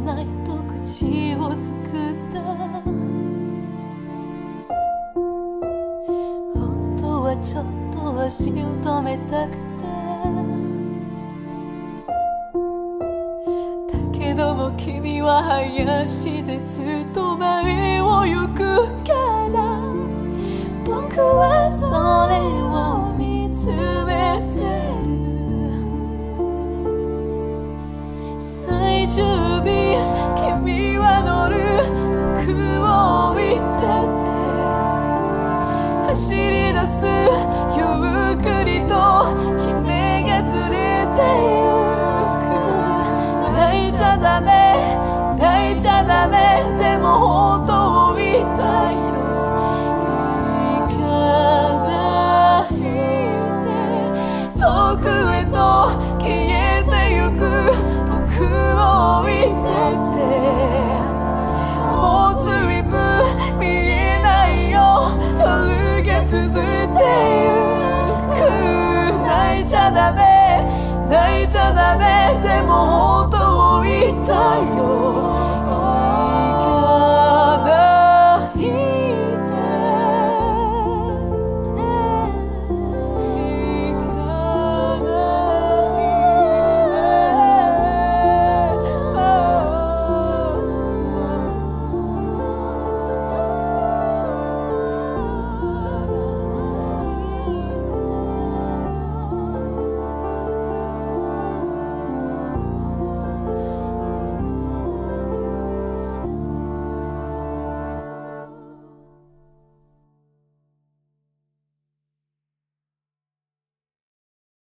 ないと口を作った。本当はちょっと足を止めたくて。だけども君は林でずっと前を行く。走り出すゆっくりと地面 each other, babe. Know each other, babe.